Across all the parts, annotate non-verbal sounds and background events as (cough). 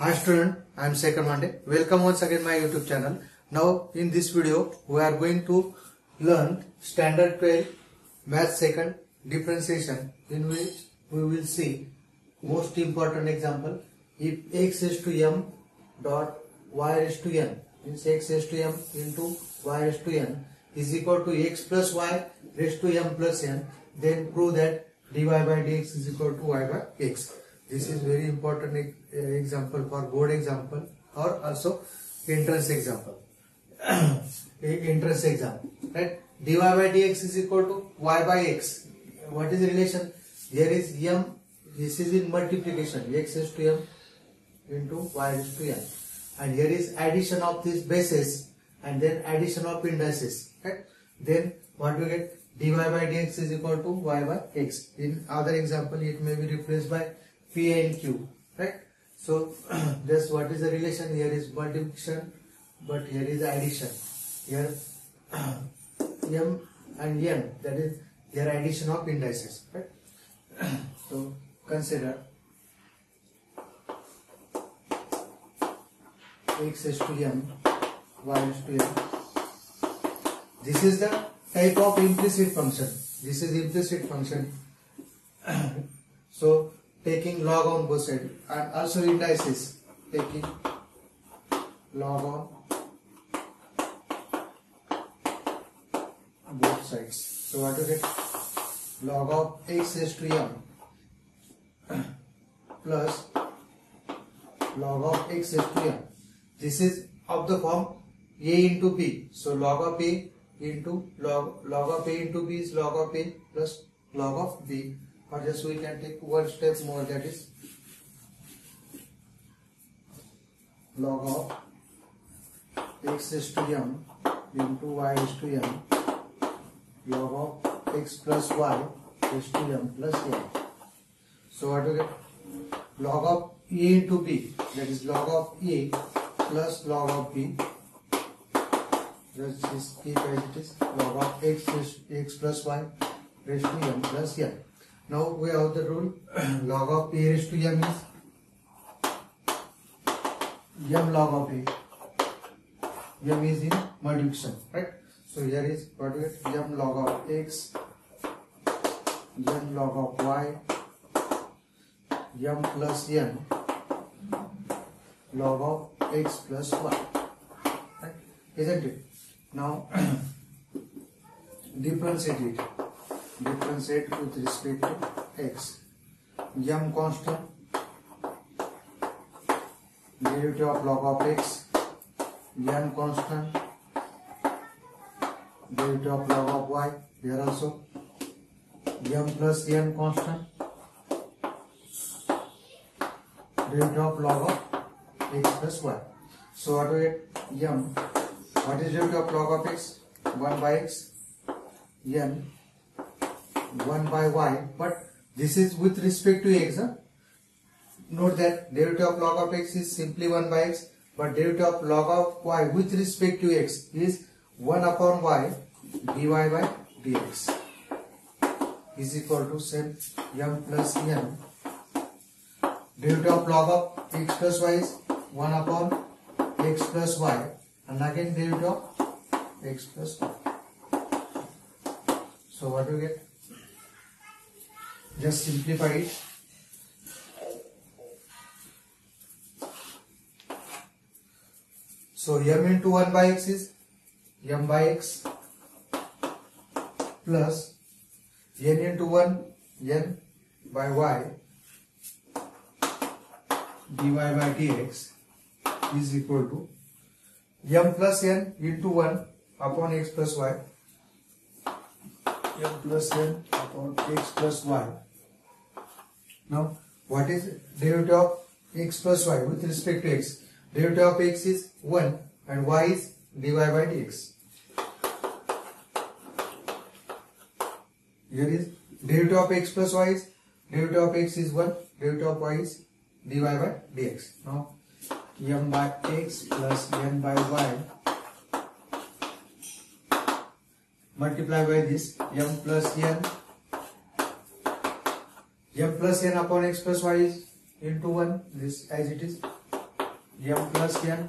Hi student, I am Shekhar Mande. Welcome once again my YouTube channel. Now in this video we are going to learn standard 12 math second differentiation in which we will see most important example if x is to m dot y is to n means x is to m into y is to n is equal to x plus y raised to m plus n then prove that dy by dx is equal to y by x. This is very important example for board example or also entrance example. (clears throat) entrance exam right? dy by dx is equal to y by x. What is the relation? Here is m this is in multiplication. X is to m into y is to n. And here is addition of these bases and then addition of indices right? Then what we get? dy by dx is equal to y by x. In other example it may be replaced by p and q right? So (clears throat) this what is the relation? Here is multiplication but here is addition. Here (clears throat) m and n that is their addition of indices right? (clears throat) So consider. X is to m y is to m this is the type of implicit function. This is implicit function. So taking log on both sides and also indices taking log on both sides. So what is it? Log of x is to m plus log of x is to m. This is of the form a into b. So log of a into log log of a into b is log of a plus log of b. Or just we can take one step more that is log of x is to m into y is to m log of x plus y is to m plus n. So what do we get? Log of a into b that is log of a plus log of b. Just keep as it is log of x is x plus y raised to m plus n. Now we have the rule log of a raised to m is m log of a. m is in multiplication, right? So here is what we get m log of x, m log of y, m plus n log of x plus y, right? Isn't it? Now differentiate it. Differentiate with respect to x. m constant derivative of log of x. N constant derivative of log of y. Here also m plus n constant derivative of log of x plus y. So what do we get? M. What is derivative of log of x? 1 by x. N 1 by y but this is with respect to x huh? note that derivative of log of x is simply 1 by x but derivative of log of y with respect to x is 1 upon y dy by dx. Is equal to same m plus n. Derivative of log of x plus y is 1 upon x plus y and again derivative of x plus y. So what do you get just simplify it So m into 1 by x is m by x plus n into 1 n by y dy by dx is equal to m plus n into 1 upon x plus y m plus n upon x plus y. Now what is derivative of x plus y with respect to x? derivative of x is 1 and y is dy by dx. Here is derivative of x plus y is derivative of x is 1, derivative of y is dy by dx. Now m by x plus n by y multiply by this m plus n m plus n upon x plus y is into 1 this as it is m plus n.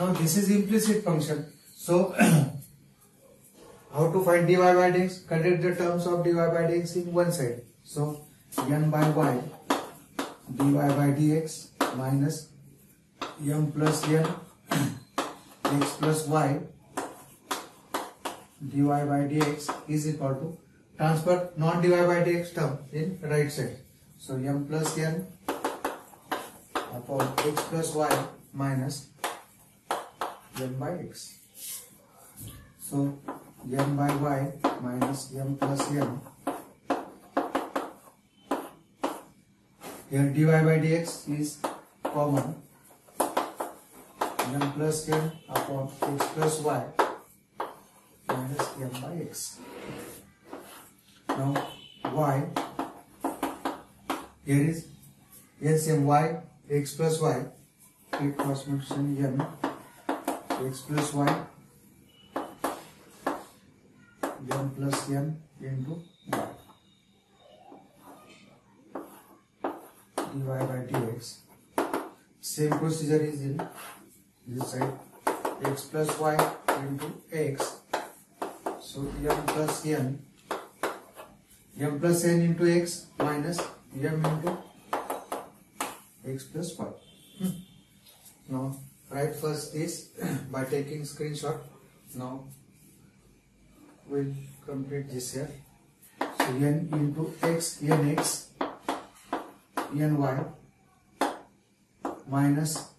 Now this is implicit function. So (clears throat) how to find dy by dx? Consider the terms of dy by dx in one side. So n by y dy by dx minus m plus n (clears throat) x plus y dy by dx is equal to transfer non dy by dx term in right side. So m plus n upon x plus y minus m by x. So m by y minus m plus n. Here dy by dx is common. m plus n upon x plus y minus m by x. Now y here is m y x plus y corresponds to m x plus y m plus n into y. Dy by dx. Same procedure is in this side. X plus y into x. So m plus n m plus n into x minus m into x plus y. Hmm. now write first this (clears throat) by taking screenshot. Now we'll complete this here. So n into x n x n y minus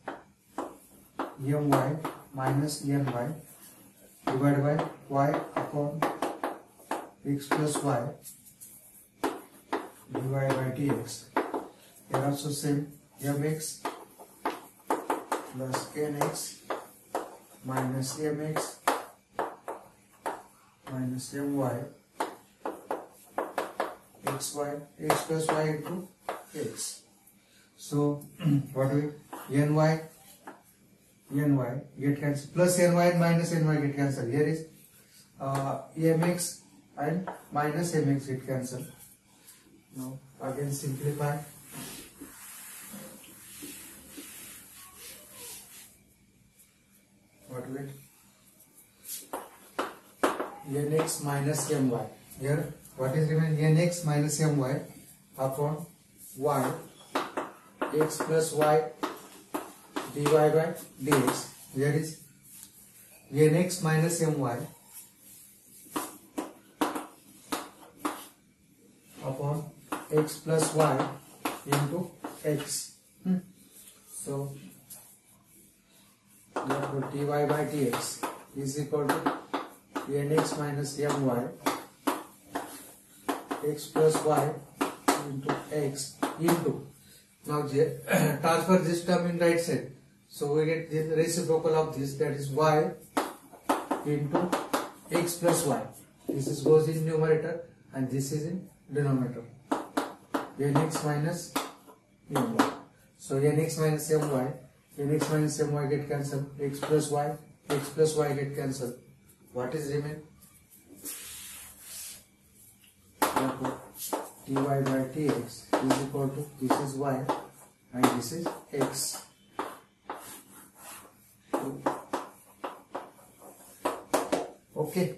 my minus ny divided by y upon x plus y divided by dx. Here also same mx plus nx minus mx minus my xy x plus y into x. So (clears throat) what do we ny ny get cancelled plus ny and minus ny get cancelled. Here is uh, mx and minus mx get cancelled. Now again simplify. What will it? nx minus my. Here what is remaining? nx minus my upon y x plus y dy by dx. Here is nx minus my upon x plus y into x. Hmm. So, therefore dy by dx is equal to nx minus my. X plus y into x into. Now (coughs) transfer this term in right side. So we get the reciprocal of this that is y into x plus y. This is goes in numerator and this is in denominator nx minus my so nx minus my nx minus my get cancelled x plus y x plus y get cancelled what is remain dy by dx is equal to this is y and this is x. Okay.